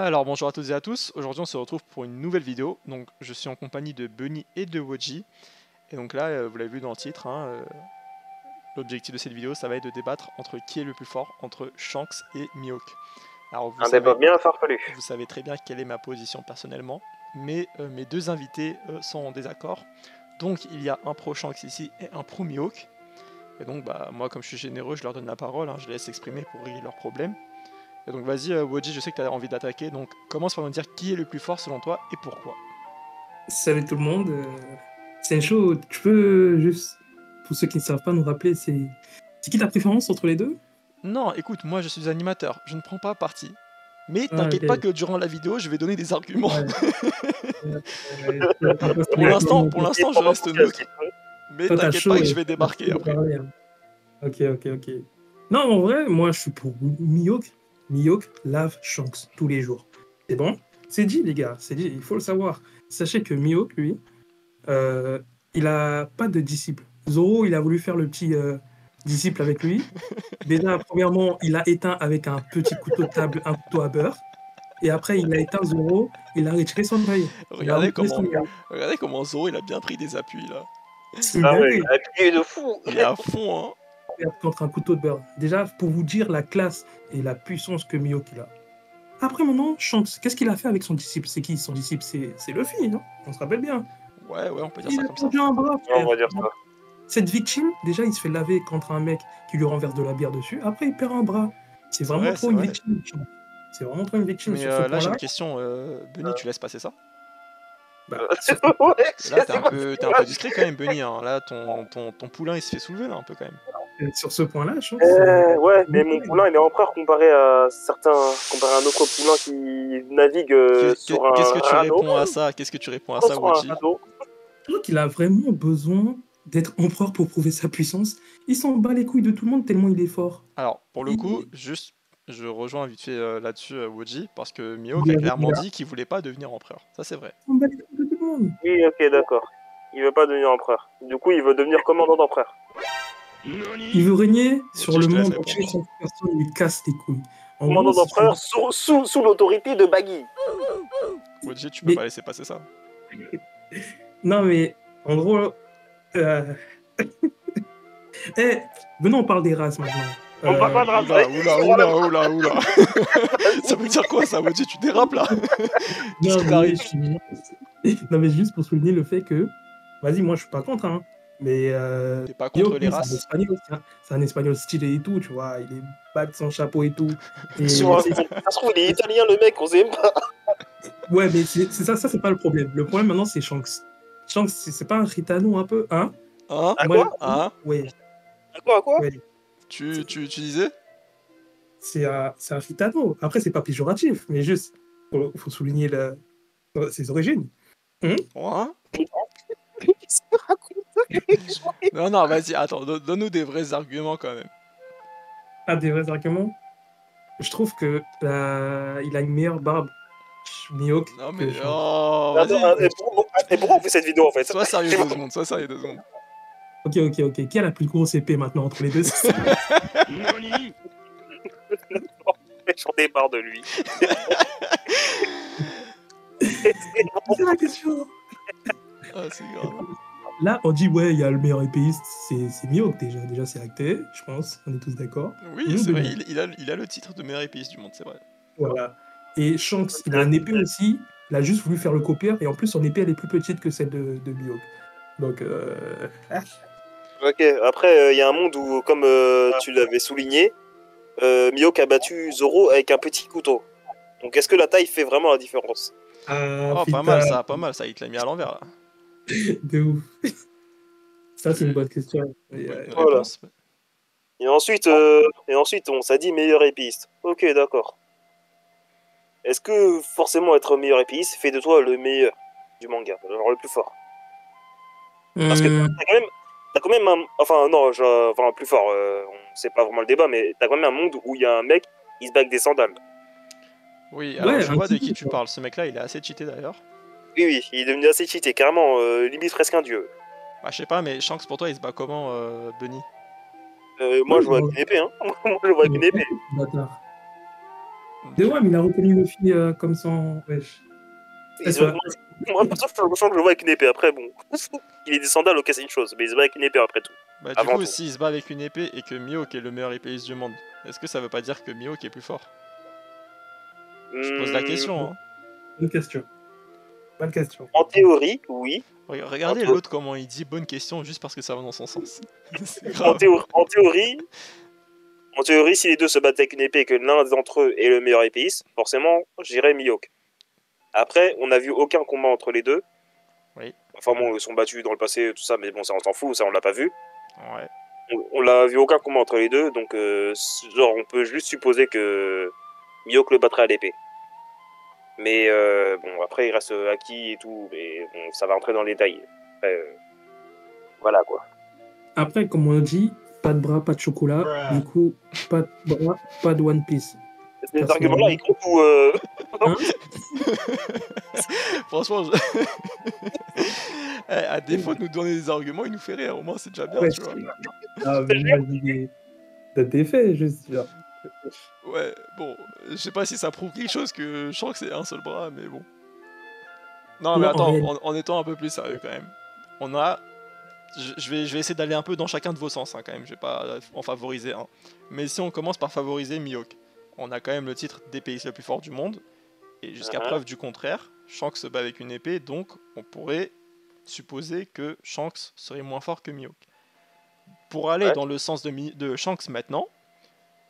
Alors bonjour à toutes et à tous, aujourd'hui on se retrouve pour une nouvelle vidéo, donc je suis en compagnie de Bunny et de Woji, et donc là euh, vous l'avez vu dans le titre, hein, euh, l'objectif de cette vidéo ça va être de débattre entre qui est le plus fort, entre Shanks et Mihawk. Alors, vous Un savez, débat bien farfelu. Vous savez très bien quelle est ma position personnellement, mais euh, mes deux invités sont en désaccord, donc il y a un pro Shanks ici et un pro Mihawk, et donc bah, moi comme je suis généreux je leur donne la parole, hein, je les laisse exprimer pour régler leurs problèmes. Et donc vas-y, euh, Woji, je sais que tu as envie d'attaquer, donc commence par nous dire qui est le plus fort selon toi et pourquoi. Salut tout le monde. Euh, c'est show, tu peux juste, pour ceux qui ne savent pas, nous rappeler, c'est c'est qui ta préférence entre les deux? Non, écoute, moi je suis animateur, je ne prends pas parti. Mais ah, t'inquiète pas que durant la vidéo, je vais donner des arguments. pour l'instant, pour l'instant, je reste neutre. Mais t'inquiète pas que je vais débarquer après. Ok, ok, ok. Non, en vrai, moi je suis pour Miyok. Miyok lave Shanks tous les jours. C'est bon? C'est dit, les gars, c'est dit, il faut le savoir. Sachez que Miyok, lui, euh, il a pas de disciple. Zoro, il a voulu faire le petit euh, disciple avec lui. Déjà, premièrement, il a éteint avec un petit couteau de table un couteau à beurre. Et après, il a éteint Zoro, il a retiré son œil. Regardez comment, regardez comment Zoro, il a bien pris des appuis, là. Ah ouais, appuyé de fou. Il est à fond, hein contre un couteau de beurre. Déjà, pour vous dire la classe et la puissance que Miyoki a. Après, maintenant, Shanks, qu'est-ce qu'il a fait avec son disciple? C'est qui son disciple? C'est Luffy, non? On se rappelle bien. Ouais, ouais, on peut dire ça comme ça. Un bras, on va dire ça. Cette victime, déjà, il se fait laver contre un mec qui lui renverse de la bière dessus. Après, il perd un bras. C'est vraiment trop une victime. C'est vraiment trop une victime. Mais euh, là, j'ai une question. Euh, Benny, tu laisses passer ça? Bah, ouais, là, t'es un, peu, un peu discret quand même, Benny. Hein. Là, ton, ton, ton poulain, il se fait soulever, là, un peu quand même sur ce point-là, je pense. Euh, ouais, mais mon poulain, il est empereur comparé à certains, comparé à un autre poulain qui navigue euh, sur un. Qu'est-ce que tu réponds à ça? Qu'est-ce que tu réponds à ça, Woji Je crois qu'il a vraiment besoin d'être empereur pour prouver sa puissance. Il s'en bat les couilles de tout le monde tellement il est fort. Alors, pour le coup, juste, je rejoins vite fait euh, là-dessus euh, Woji, parce que Mio a clairement dit qu'il voulait pas devenir empereur. Ça, c'est vrai. Il s'en bat les couilles de tout le monde. Oui, ok, d'accord. Il veut pas devenir empereur. Du coup, il veut devenir commandant d'empereur. Il veut régner sur le monde entier sans que personne lui casse les couilles. En Commandant d'empereur sous, sous, sous l'autorité de Baggy. Wadji, tu peux pas laisser passer ça? non, mais en gros. Euh... eh, venons, on parle des races maintenant. On parle pas de races. Oula, oula, oula, oula, ça veut dire quoi ça, Wadji Tu dérapes là? Non, mais... non, mais juste pour souligner le fait que. Vas-y, moi je suis pas contre, hein. Mais euh, T'es pas contre les races C'est un, espagnol stylé et tout, tu vois. Il est bas de son chapeau et tout. Et ça se trouve, il est italien, le mec, on sait pas. Ouais, mais c'est ça, ça c'est pas le problème. Le problème maintenant, c'est Shanks. Shanks, c'est pas un Ritano un peu, hein? Hein? À quoi? Hein? Ouais. À quoi, à quoi? Tu, tu, tu disais C'est un, un Ritano. Après, c'est pas péjoratif, mais juste, il faut souligner la, ses origines. Hum ouais. non, non, vas-y, attends, donne-nous des vrais arguments quand même. Ah, des vrais arguments? Je trouve que euh, il a une meilleure barbe. Mihawk. Non, mais. Oh, et, pourquoi, on fait cette vidéo en fait? Sois sérieux deux secondes, sois sérieux deux secondes. Ok, ok, ok. Qui a la plus grosse épée maintenant entre les deux? J'en ai marre de lui. C'est la question. Ah, c'est grave. Là, on dit, ouais, il y a le meilleur épéiste, c'est Mihawk déjà. Déjà, c'est acté, je pense. On est tous d'accord. Oui, c'est vrai, il, a, il, a, le titre de meilleur épéiste du monde, c'est vrai. Voilà. Et Shanks, il a un épée aussi. Il a juste voulu faire le copier. Et en plus, son épée, elle est plus petite que celle de, de Mihawk. Donc, euh... Ok, après, euh, il y a un monde où, comme euh, tu l'avais souligné, euh, Mihawk a battu Zoro avec un petit couteau. Donc, est-ce que la taille fait vraiment la différence? Euh, Oh, pas mal ça, pas mal ça. Il te l'a mis à l'envers là. de ouf. Ça, c'est une bonne question. voilà. Et ensuite, euh, et ensuite, on s'est dit meilleur épiste. Ok, d'accord. Est-ce que forcément être meilleur épiste fait de toi le meilleur du manga, genre le plus fort? Parce que hmm. t'as quand même, as quand même un, enfin non, genre, enfin plus fort. Euh, on sait pas vraiment le débat, mais t'as quand même un monde où il y a un mec, il se bague des sandales. Oui, alors je vois de qui tu parles. Ce mec-là, il est assez cheaté d'ailleurs. Oui, oui, il est devenu assez cheaté, carrément, euh, limite presque un dieu. Bah, je sais pas, mais Shanks, pour toi, il se bat comment, euh, Bunny euh, Moi, je vois avec une épée, hein. moi, je vois avec une épée. Mais ouais, mais il a reconnu Luffy euh, comme son. Wesh. Moi, perso, je sens que je le vois avec une épée. Après, bon, il est des sandales, ok, c'est une chose, mais il se bat avec une épée après tout. Bah, du Avant coup, s'il se bat avec une épée et que Mihawk est le meilleur épéiste du monde, est-ce que ça veut pas dire que Mihawk est plus fort? Je pose la Hmm, question. Hein. Bonne question. Bonne question. En théorie, oui. Re- Regardez l'autre comment il dit bonne question juste parce que ça va dans son sens. En, théorie, en théorie, en théorie, si les deux se battent avec une épée et que l'un d'entre eux est le meilleur épéiste, forcément, j'irais Mihawk. Après, on n'a vu aucun combat entre les deux. Oui. Enfin bon, ils sont battus dans le passé, tout ça, mais bon, ça on s'en fout, ça on l'a pas vu. Ouais. On, on l'a vu aucun combat entre les deux, donc euh, genre on peut juste supposer que Mihawk le battrait à l'épée. Mais euh, bon, après il reste acquis et tout, mais bon, ça va entrer dans les détails. Après, euh, voilà quoi. Après, comme on dit, pas de bras, pas de chocolat. Du coup, pas de bras, pas de One Piece. Ces arguments-là, ils comptent ou euh, Franchement, je... Eh, à défaut de nous donner des arguments, il nous fait rire. Au moins, c'est déjà bien, Ouais, tu vois. Ah, mais moi, je dis des- de tes faits, juste. Genre. Ouais, bon, je sais pas si ça prouve quelque chose que je sens que c'est un seul bras, mais bon. Non, mais attends, en, en étant un peu plus sérieux quand même. On a. Je, vais, je vais essayer d'aller un peu dans chacun de vos sens hein, quand même, je vais pas euh, en favoriser un. Mais si on commence par favoriser Mihawk, on a quand même le titre d'épéiste le plus fort du monde, et jusqu'à Mhm. preuve du contraire, Shanks se bat avec une épée, donc on pourrait supposer que Shanks serait moins fort que Mihawk. Pour aller Ouais. dans le sens de, Mi- de Shanks maintenant,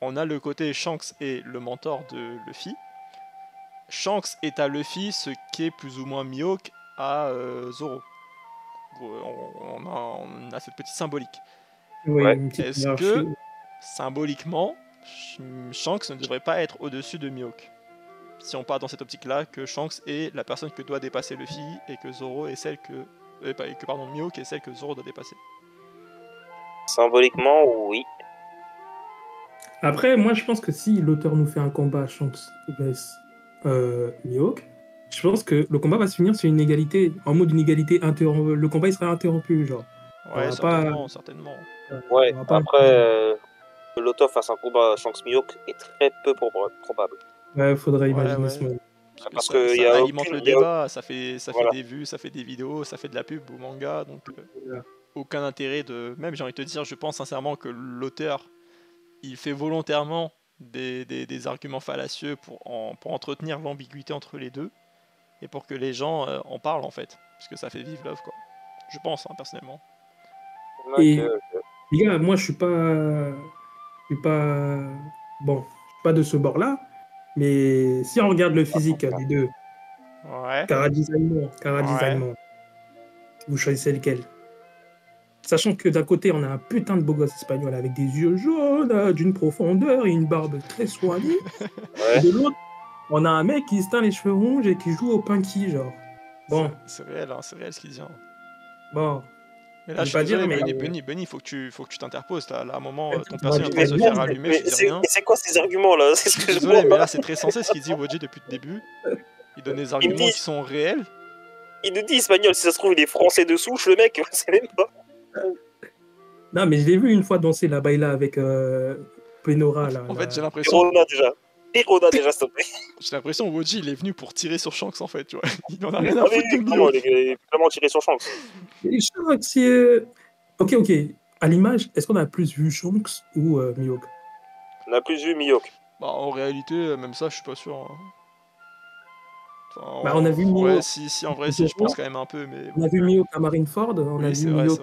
on a le côté Shanks est le mentor de Luffy. Shanks est à Luffy ce qu'est plus ou moins Mihawk à euh, Zoro. On, a, on a cette petite symbolique. Oui, Ouais. Est-ce que- Symboliquement, Sh- Shanks ne devrait pas être au-dessus de Mihawk. Si on part dans cette optique-là, que Shanks est la personne que doit dépasser Luffy et que Zoro est celle que. euh, pas- que pardon, Mihawk est celle que Zoro doit dépasser. symboliquement, oui. Après, moi, je pense que si l'auteur nous fait un combat Shanks vs euh, Mihawk, je pense que le combat va se finir sur une égalité, en mode une égalité interrompue. Le combat, il sera interrompu, genre. Ouais, certainement, certainement. Ouais, va pas- après, euh, que l'auteur fasse un combat Shanks Mihawk est très peu pro- probable. Ouais, faudrait Ouais, imaginer ouais. ce moment. Parce ça, que ça y a alimente aucune- le débat, ça fait, ça Voilà. fait des vues, ça fait des vidéos, ça fait de la pub au manga, donc euh, aucun intérêt de. Même j'ai envie de te dire, je pense sincèrement que l'auteur, il fait volontairement des, des- des arguments fallacieux pour, en- pour entretenir l'ambiguïté entre les deux et pour que les gens euh, en parlent en fait, parce que ça fait vivre l'œuvre quoi. Je pense hein, personnellement. Et-. Les gars, moi, je suis pas. Je suis pas. Bon, je suis pas de ce bord-là. Mais si on regarde le physique des deux, Ouais. Caradis allemand, Caradis Ouais. allemand, vous choisissez lequel? Sachant que d'un côté, on a un putain de beau gosse espagnol avec des yeux jaunes, euh, d'une profondeur et une barbe très soignée. Ouais. Et de l'autre, on a un mec qui se teint les cheveux rouges et qui joue au punky, genre. Bon, C'est c'est réel, hein, c'est réel ce qu'il dit. hein. bon. Mais là, Je je pas dire, mais- Bunny, Bunny, Bunny, faut que tu, faut que tu t'interposes là. Là, à un moment, euh, ton personnage est en train m'as de se faire mais- allumer, mais je dis c'est rien. mais c'est quoi ces arguments-là C'est ce Je que suis je désolé, vois. mais là, c'est très sensé ce qu'il dit Woji depuis le début. Il donne des arguments dit- qui sont réels. Il nous dit espagnol, si ça se trouve, il est français de souche, le mec, on sait même pas. Non, mais je l'ai vu une fois danser la baila avec euh, Penora. Là, En là. fait, j'ai l'impression, Pirona déjà. Déjà, s'il te plaît. j'ai l'impression que Woji, il est venu pour tirer sur Shanks en fait, tu vois. Il en a rien Ah à oui, foutre il est vraiment tiré sur Shanks. Et Shanks, c'est. euh, Ok, ok. À l'image, est-ce qu'on a plus vu Shanks ou euh, Mihawk? On a plus vu Mihawk. Bah, en réalité, même ça, je suis pas sûr. hein. Enfin, Bah, on a vu Ouais, Mihawk. si, si, en vrai, si, je pense quand même un peu, mais. On a vu Mihawk à Marineford, on a Oui, vu Mihawk.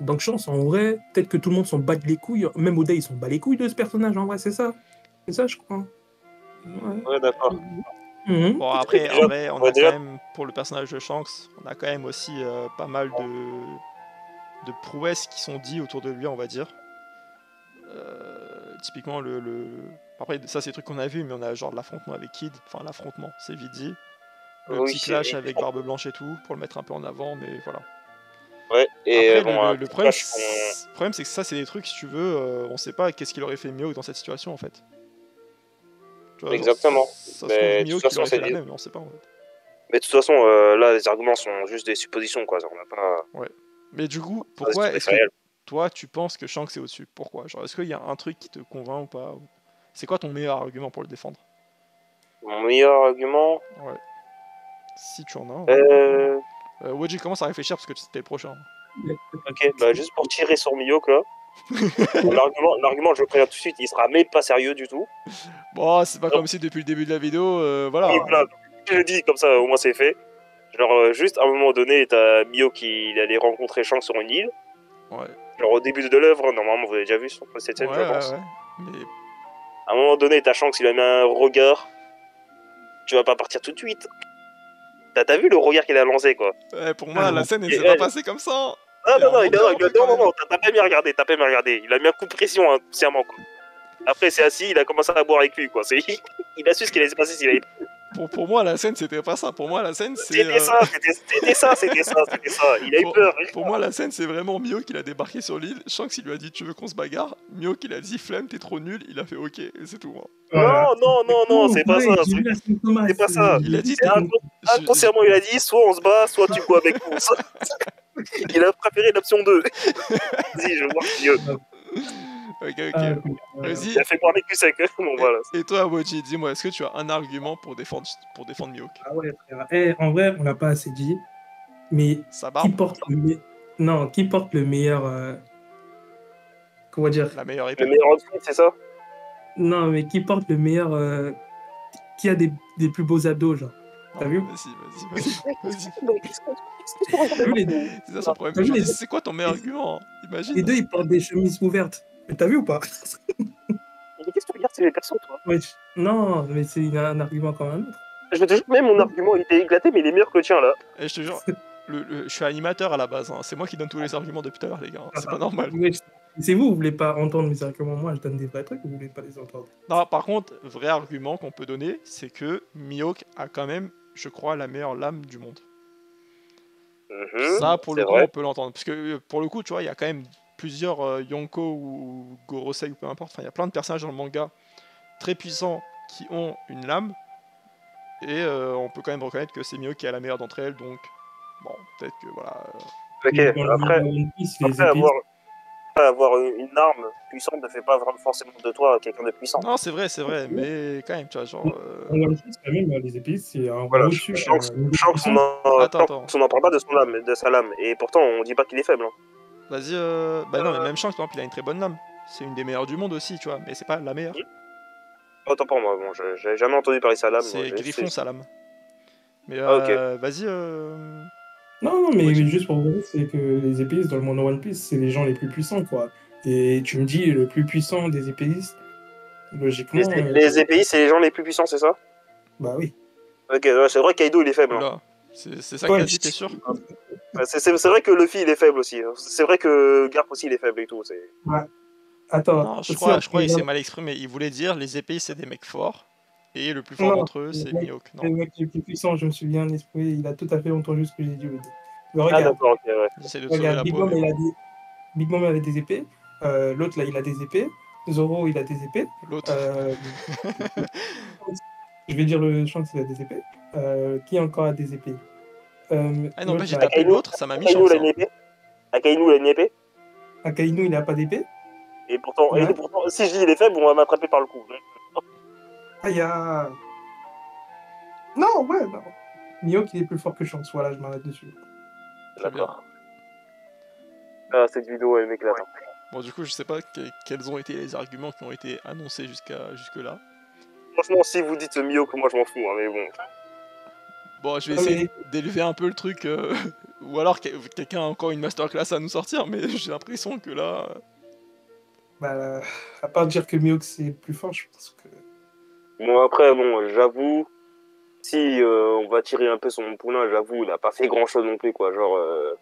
Donc, chance, en vrai, peut-être que tout le monde s'en bat les couilles. Même Oda, ils s'en bat les couilles de ce personnage, en vrai, c'est ça C'est ça, je crois. Ouais. Ouais, d'accord. Mhm. Bon, après, en vrai, on a quand même, pour le personnage de Shanks, on a quand même aussi euh, pas mal de, de prouesses qui sont dites autour de lui, on va dire. Euh, typiquement, le, le- Après, ça, c'est des trucs qu'on a vu, mais on a genre l'affrontement avec Kid, enfin, l'affrontement, c'est vite dit. Le Oui, petit clash avec Barbe Blanche et tout, pour le mettre un peu en avant, mais voilà. Ouais, et Après, euh, bon, le, le- le problème, on- c'est- le problème, c'est que ça, c'est des trucs, si tu veux, euh, on sait pas qu'est-ce qu'il aurait fait Mihawk dans cette situation, en fait. Tu vois, genre, Exactement. Ça, se Mais de toute façon, fait la même, mais on sait pas, en fait. Mais de toute façon, euh, là, les arguments sont juste des suppositions, quoi. On n'a pas. Mais du coup, pourquoi est-ce que toi tu penses que Shanks est au-dessus? Pourquoi? Genre, est-ce qu'il y a un truc qui te convainc ou pas C'est quoi ton meilleur argument pour le défendre? Mon meilleur argument Ouais. Si tu en as. euh... Euh, Woji commence à réfléchir parce que c'était le prochain. Ok, bah juste pour tirer sur Miyok là. L'argument, l'argument, je le préviens tout de suite, il sera même pas sérieux du tout. Bon, c'est pas comme si depuis le début de la vidéo, euh, voilà. Et voilà, je le dis comme ça, au moins c'est fait. Genre, euh, juste à un moment donné, t'as Mio qui il allait rencontrer Shanks sur une île. Ouais, Genre au début de l'œuvre, normalement vous l'avez déjà vu sur cette scène, ouais, je pense. ouais. Mais À un moment donné, t'as Shanks, il a mis un regard. Tu vas pas partir tout de suite. T'as, vu le regard qu'il a lancé quoi ouais, pour moi, Ah, la scène, elle s'est pas passée comme ça. Et non, non, il a, fait, non, quand non, non, t'as, pas bien regardé, t'as pas bien regardé. Il a mis un coup de pression hein, consciemment quoi. Après, c'est assis, il a commencé à boire avec lui quoi. Il a su ce qu'il allait se passer s'il avait Pour, pour moi, la scène, c'était pas ça. Pour moi, la scène, c'est. C'était euh, ça, c'était, c'était ça, c'était ça, c'était ça. Il a eu Pour, peur. pour moi, la scène, c'est vraiment Mio qui l'a débarqué sur l'île. Shanks, il lui a dit Tu veux qu'on se bagarre? Mio qui l'a dit Flemme, t'es trop nul. Il a fait Ok, et c'est tout. hein. Non, non, non, non, c'est pas Ouais, ça. c'est pas ça. Il a dit, Inconsciemment, il a dit soit on se bat, soit tu bois avec nous. il a préféré l'option 2. Vas-y, je vois mieux. Ok, ok. Ah. Vas-y. Il a fait avec lui sec. Bon, voilà. Et toi, Woji, dis-moi, est-ce que tu as un argument pour défendre, pour défendre Mihawk Ah ouais, frère. Eh, en vrai, on l'a pas assez dit. Mais Sa qui porte le me- non, qui porte le meilleur euh, comment dire? La meilleure Le épée meilleur outfit, c'est ça? Non, mais qui porte le meilleur euh, qui a des, des plus beaux abdos, genre. T'as vu? Vas-y, vas-y, vas-y. C'est ça son problème. C'est quoi ton meilleur argument? Imagine. Les deux, ils portent des chemises ouvertes. Mais T'as vu ou pas? Mais qu'est-ce que tu regardes C'est les persos, toi Non, mais c'est un argument quand même. Je te jure, même mon argument, il était éclaté, mais il est meilleur que le tien, là. Et je te jure, le- le- je suis animateur à la base. hein. C'est moi qui donne tous les arguments depuis tout à l'heure, les gars. hein. C'est pas normal. Ouais, je- C'est vous, vous voulez pas entendre mes arguments. Moi, je donne des vrais trucs, vous voulez pas les entendre? Non, par contre, vrai argument qu'on peut donner, c'est que Mihawk a quand même, je crois, la meilleure lame du monde. Mhm, Ça, pour le c'est coup, vrai. on peut l'entendre. Parce que euh, pour le coup, tu vois, il y a quand même plusieurs euh, Yonko ou Gorosei ou peu importe. Enfin, il y a plein de personnages dans le manga très puissants qui ont une lame. Et euh, on peut quand même reconnaître que c'est Mihawk qui a la meilleure d'entre elles. Donc, bon, peut-être que voilà. euh, Ok, après, après, avoir, après, avoir une arme puissante ne fait pas vraiment forcément de toi quelqu'un de puissant. Non, c'est vrai, c'est vrai. Mais quand même, tu vois, genre. euh, quand même, les épices, c'est un Voilà. Shanks, euh, Shanks, on en- Attends, Shanks, attends. on n'en parle pas de son lame, de sa lame. Et pourtant, on dit pas qu'il est faible. hein. Vas-y, euh... bah non, mais Euh. même Shanks, par exemple, il a une très bonne lame. C'est une des meilleures du monde aussi, tu vois, mais c'est pas la meilleure. Autant pour moi, bon, j'ai jamais entendu parler de sa lame. C'est Griffon, sa lame. Mais Ah, euh, vas-y, euh... Non, non, mais Ouais, juste pour vous dire, c'est que les épices dans le monde One Piece, c'est les gens les plus puissants, quoi. Et tu me dis, le plus puissant des épéistes, logiquement. Les, euh, les EPI, c'est les gens les plus puissants, c'est ça? Bah oui. Ok, ouais, c'est vrai que Kaido, il est faible. hein. c'est ça Ouais, qu'il a dit, t'es sûr? C'est c'est- c'est vrai que Luffy, il est faible aussi. hein. C'est vrai que Garp aussi, il est faible et tout. c'est- Attends. Non, je crois, je crois qu'il s'est mal exprimé. Il voulait dire les épées, c'est des mecs forts, et le plus fort Non, d'entre eux, c'est le- Mihawk. Le Non, mec le plus puissant, je me souviens, l'esprit, il a tout à fait entendu ce que j'ai dit. oui. Mais Ah, d'accord, ok, ouais. regarde Big. Mom, il a des... Big Mom avait des épées. Euh, L'autre, là, il a des épées. Zoro, il a des épées. L'autre, Euh, je vais dire le Shanks, il a des épées. Euh, qui encore a des épées? Euh, ah non, bah, j'ai tapé l'autre, ça m'a mis Akainu, chance. il a une hein. épée. Akainu, il a une épée. Akainu, il a pas d'épée. Et pourtant, Ouais. et pourtant, si je dis il est faible, on va m'attraper par le cou. Ah, il y a. Non, ouais, non. Mihawk, il est plus fort que Shanks. Voilà, je m'arrête dessus. D'accord. Ah, cette vidéo, elle m'éclate. Bon, du coup, je sais pas que- quels ont été les arguments qui ont été annoncés jusqu'à jusque-là. Franchement, si vous dites Mio, que moi je m'en fous, hein, mais bon. Bon, je vais essayer d'élever un peu le truc, euh, ou alors que- quelqu'un a encore une masterclass à nous sortir, mais j'ai l'impression que là... euh, Bah, à part dire que Mihawk, c'est plus fort, je pense que. Bon, après, bon, j'avoue, si euh, on va tirer un peu son poulain, j'avoue, il a pas fait grand chose non plus, quoi. Genre, euh,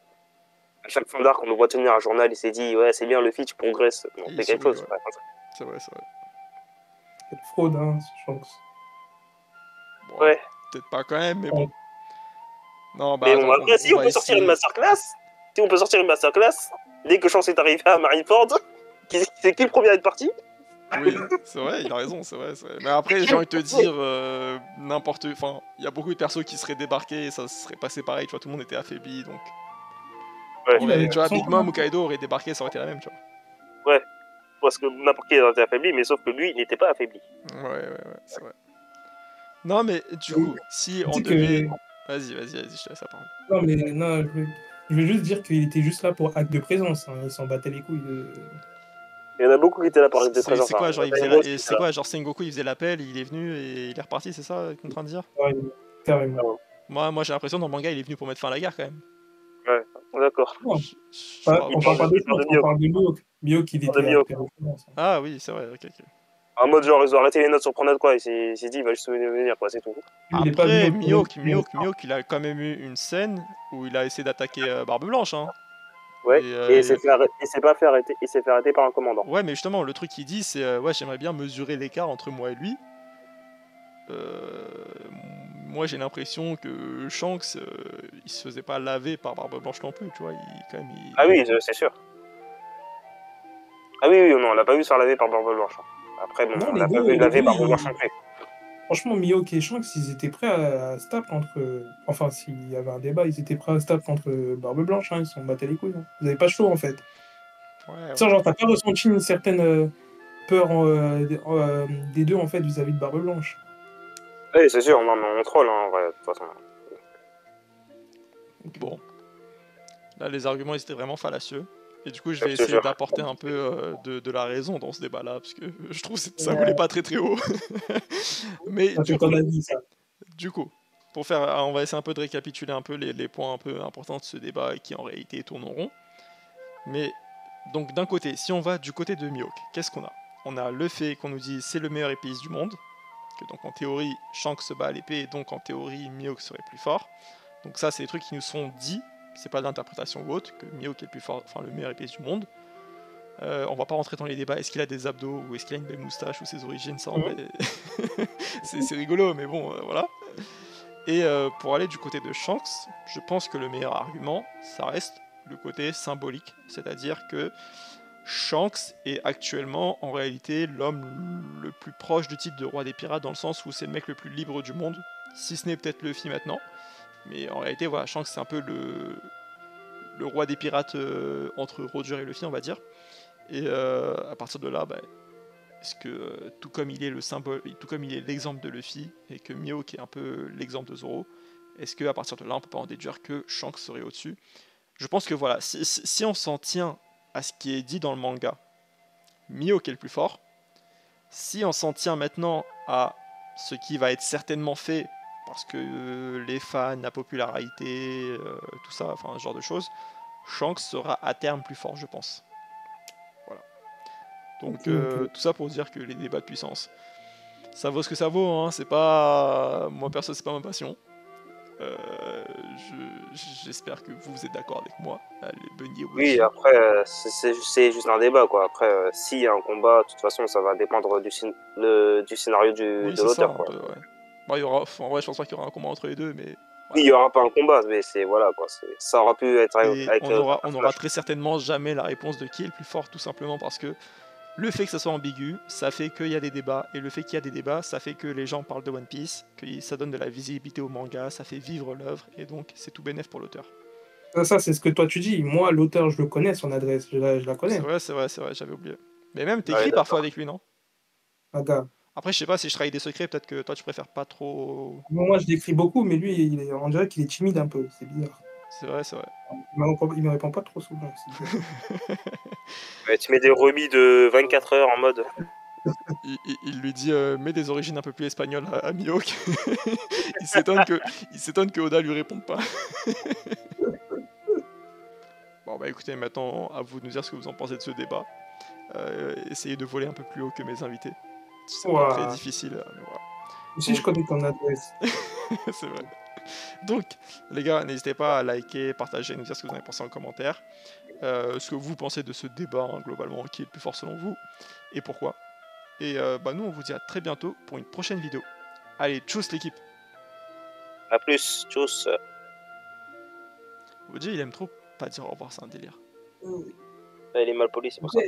à chaque fin d'arc, on le voit tenir un journal, il s'est dit, ouais, c'est bien, le tu progresses. C'est quelque chose. ouais. ouais, comme ça. C'est vrai, c'est vrai. Quelle fraude, hein, Shanks. Bon, Ouais. Peut-être pas quand même, mais bon. Non, bah mais bon, après, si on, peut sortir essayer. une masterclass, si on peut sortir une masterclass, dès que Chance est arrivé à Marineford, c'est qui le premier à être parti? Oui, c'est vrai, il a raison, c'est vrai. Mais après, j'ai envie de te dire, euh, n'importe... Enfin, il y a beaucoup de persos qui seraient débarqués et ça serait passé pareil, tu vois, tout le monde était affaibli, donc... Ouais. On est- avait tu vois, Big Mom ou Kaido auraient débarqué, ça aurait été la même, tu vois. parce que n'importe qui été affaibli, mais sauf que lui, il n'était pas affaibli. Ouais, ouais, ouais, c'est vrai. Non, mais du coup, si on devait. Vas-y, vas-y, vas-y, je te laisse la parole. Non, mais non, je veux, juste dire qu'il était juste là pour acte de présence. Hein. Il s'en battait les couilles. De... Il y en a beaucoup qui étaient là pour acte de présence. C'est quoi, genre, il faisait c'est quoi, genre Sengoku, il faisait l'appel, il est venu et il est reparti, c'est ça qu'on est en train de dire? Ouais, carrément. Moi, moi j'ai l'impression dans le manga, il est venu pour mettre fin à la guerre quand même. Ouais, d'accord. on, parle pas de on parle de Mio. Mio qui était Ah oui, c'est vrai, ok, ok. En mode genre, ils ont arrêté les notes sur Pronote, quoi. Il s'est dit, il va juste venir, quoi, c'est tout. Après, Mihawk, Mihawk, Mihawk, il a quand même eu une scène où il a essayé d'attaquer euh, Barbe Blanche, hein. Ouais, et, euh, il s'est pas fait arrêter, il s'est fait arrêter par un commandant. Ouais, mais justement, le truc qu'il dit, c'est euh, ouais, j'aimerais bien mesurer l'écart entre moi et lui. moi, j'ai l'impression que Shanks, il se faisait pas laver par Barbe Blanche non plus, tu vois. Il, quand même, Ah oui, c'est sûr. Ah oui, oui, non, on l'a pas vu se faire laver par Barbe Blanche. Hein. Après, bon, on l'a pas vu laver par non. Franchement, Mihawk et Shanks, ils étaient prêts à, se taper contre. Enfin, s'il y avait un débat, ils étaient prêts à se taper contre Barbe Blanche. Hein, ils sont battés les couilles. Hein. Vous n'avez pas chaud, en fait. Ouais, genre, t'as pas ressenti une certaine euh, peur euh, euh, des deux, en fait, vis-à-vis de Barbe Blanche? Oui, c'est sûr, non, mais on troll, hein, en vrai, de toute façon. Bon. Là, les arguments, ils étaient vraiment fallacieux. Et du coup, je vais essayer d'apporter un peu euh, de, la raison dans ce débat-là, parce que je trouve que ça voulait pas très très haut. Mais du coup, du coup, pour faire, on va essayer un peu de récapituler un peu les, points un peu importants de ce débat qui en réalité tournent en rond. Mais donc d'un côté, si on va du côté de Mihawk, qu'est-ce qu'on a? On a le fait qu'on nous dit c'est le meilleur épéiste du monde, que donc en théorie Shanks se bat à l'épée et donc en théorie Mihawk serait plus fort. Donc ça c'est des trucs qui nous sont dits c'est pas d'interprétation ou autre, que Mio qui est le plus fort, enfin le meilleur épéiste du monde. Euh, on va pas rentrer dans les débats, est-ce qu'il a des abdos, ou est-ce qu'il a une belle moustache, ou ses origines, ça c'est rigolo, mais bon, euh, voilà. Et euh, pour aller du côté de Shanks, je pense que le meilleur argument, ça reste le côté symbolique, c'est-à-dire que Shanks est actuellement en réalité l'homme le plus proche du titre de roi des pirates dans le sens où c'est le mec le plus libre du monde, si ce n'est peut-être Luffy maintenant. Mais en réalité, voilà, que c'est un peu le, roi des pirates euh, entre Roger et Luffy, on va dire. Et euh, à partir de là, bah, est-ce que euh, tout comme il est le symbole, tout comme il est l'exemple de Luffy et que Mio qui est un peu l'exemple de Zoro, est-ce que à partir de là, on peut pas en déduire que Shanks serait au-dessus? Je pense que voilà, si, on s'en tient à ce qui est dit dans le manga, Mio qui est le plus fort. Si on s'en tient maintenant à ce qui va être certainement fait parce que euh, les fans, la popularité, euh, tout ça, enfin ce genre de choses, Shanks sera à terme plus fort, je pense. Voilà. Donc euh, tout ça pour dire que les débats de puissance, ça vaut ce que ça vaut. Hein. C'est pas moi perso, c'est pas ma passion. J'espère que vous, êtes d'accord avec moi. oui, après, c'est juste un débat. quoi. Après, s'il y a un combat, de toute façon, ça va dépendre du, du scénario du, de l'auteur. Il y aura, en vrai, je pense pas qu'il y aura un combat entre les deux, mais. Oui, il y aura pas un combat, mais c'est voilà quoi. Ça aura pu être. Avec, on, aura, on aura très certainement jamais la réponse de qui est le plus fort, tout simplement parce que le fait que ça soit ambigu, ça fait qu'il y a des débats, et le fait qu'il y a des débats, ça fait que les gens parlent de One Piece, que ça donne de la visibilité au manga, ça fait vivre l'œuvre, et donc c'est tout bénéf pour l'auteur. Ça, c'est ce que toi tu dis. Moi, l'auteur, je le connais, son adresse, je la, connais. C'est vrai, c'est vrai, c'est vrai, j'avais oublié. Mais même, t'écris parfois avec lui, non? Aga. Après, je sais pas si je travaille des secrets, peut-être que toi tu préfères pas trop. Moi, je décris beaucoup, mais lui, il est... on dirait qu'il est timide un peu, c'est bizarre. C'est vrai, c'est vrai. Il me répond pas trop souvent. tu mets des remis de 24 heures en mode. Il, lui dit euh, mets des origines un peu plus espagnoles à, Mihawk. il s'étonne que il s'étonne que Oda lui réponde pas. bon bah écoutez maintenant à vous de nous dire ce que vous en pensez de ce débat. Euh, essayez de voler un peu plus haut que mes invités. C'est très difficile. Mais voilà. Si je connais ton adresse. c'est vrai. Donc, les gars, n'hésitez pas à liker, partager, nous dire ce que vous en avez pensé en commentaire. Euh, ce que vous pensez de ce débat, hein, globalement, qui est le plus fort selon vous, et pourquoi. Et euh, bah, nous, on vous dit à très bientôt pour une prochaine vidéo. Allez, tchuss l'équipe A plus, tchuss Vous dites, il aime trop pas dire au revoir, c'est un délire. Il est mal poli, c'est pour ça.